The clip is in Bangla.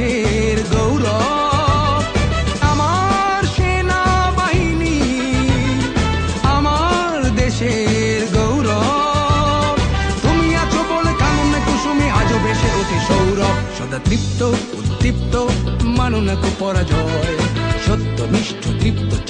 দেশের গৌরব। আমার সেনাবাহিনী, আমার দেশের গৌরব। তুমি আছো বলে কাননে কুসুমে, আজও বেশে ওঠে সৌরভ। সদা তৃপ্ত, উদ্দীপ্ত মানুন পরাজয়। সত্য, নিষ্ঠ, তৃপ্ত